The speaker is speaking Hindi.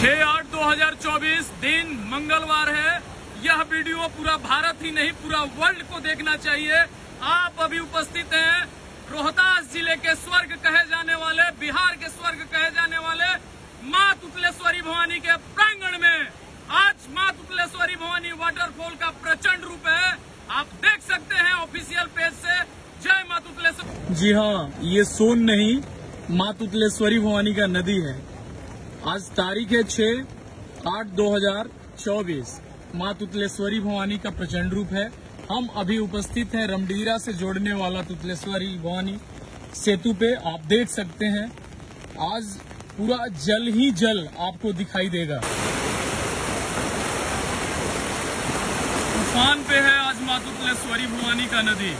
छह आठ दो हज़ार चौबीस दिन मंगलवार है। यह वीडियो पूरा भारत ही नहीं, पूरा वर्ल्ड को देखना चाहिए। आप अभी उपस्थित हैं। रोहतास ज़िले के स्वर्ग कहे जाने वाले, बिहार के स्वर्ग कहे जाने वाले माँ तुतलेश्वरी भवानी के प्रांगण में। आज माँ तुतलेश्वरी भवानी वाटरफॉल का प्रचंड रूप है। आप देख सकते हैं ऑफिशियल पेज से। जय माँ तुतलेश्वरी जी हाँ ये सोन नहीं माँ तुतलेश्वरी भवानी का नदी है। आज तारीख है छह आठ दो हज़ार चौबीस। माँ तुतलेश्वरी भवानी का प्रचंड रूप है। हम अभी उपस्थित हैं रमडीरा से जोड़ने वाला तुतलेश्वरी भवानी सेतु पे। आप देख सकते हैं। आज पूरा जल ही जल आपको दिखाई देगा। तूफ़ान पे है आज माँ तुतलेश्वरी भवानी का नदी।